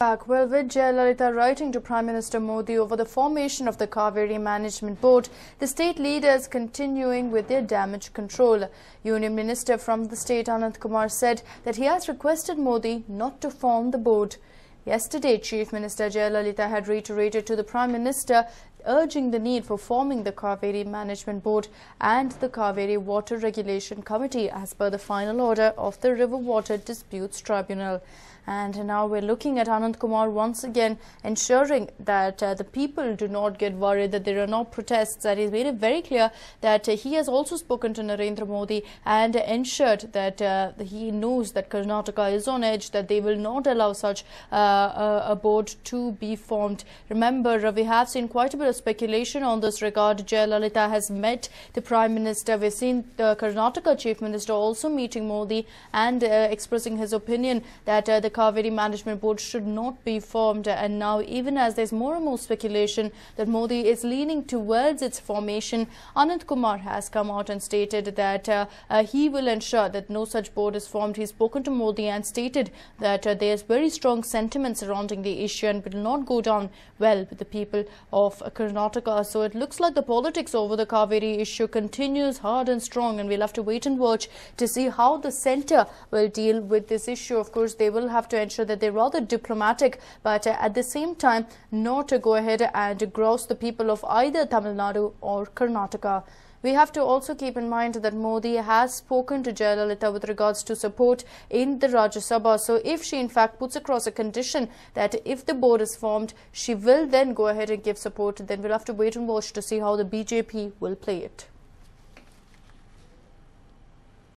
Back. Well, with writing to Prime Minister Modi over the formation of the Kaveri Management Board, the state leaders continuing with their damage control. Union Minister from the state Ananth Kumar said that he has requested Modi not to form the board. Yesterday, Chief Minister Jayalalitha had reiterated to the Prime Minister urging the need for forming the Kaveri Management Board and the Kaveri Water Regulation Committee as per the final order of the River Water Disputes Tribunal. And now we're looking at Ananth Kumar once again ensuring that uh, the people do not get worried that there are no protests. That he's made it very clear that uh, he has also spoken to Narendra Modi and ensured that uh, he knows that Karnataka is on edge, that they will not allow such uh, a board to be formed. Remember, we have seen quite a bit of speculation on this regard. Jayalalitha has met the Prime Minister. We've seen the Karnataka Chief Minister also meeting Modi and uh, expressing his opinion that uh, the Kaveri Management Board should not be formed. And now, even as there's more and more speculation that Modi is leaning towards its formation, Ananth Kumar has come out and stated that uh, uh, he will ensure that no such board is formed. He's spoken to Modi and stated that uh, there's very strong sentiment surrounding the issue and will not go down well with the people of Karnataka. So it looks like the politics over the Kaveri issue continues hard and strong and we'll have to wait and watch to see how the centre will deal with this issue. Of course, they will have have to ensure that they're rather diplomatic, but uh, at the same time, not to go ahead and gross the people of either Tamil Nadu or Karnataka. We have to also keep in mind that Modi has spoken to Jayalalitha with regards to support in the Rajya Sabha. So if she in fact puts across a condition that if the board is formed, she will then go ahead and give support, then we'll have to wait and watch to see how the BJP will play it.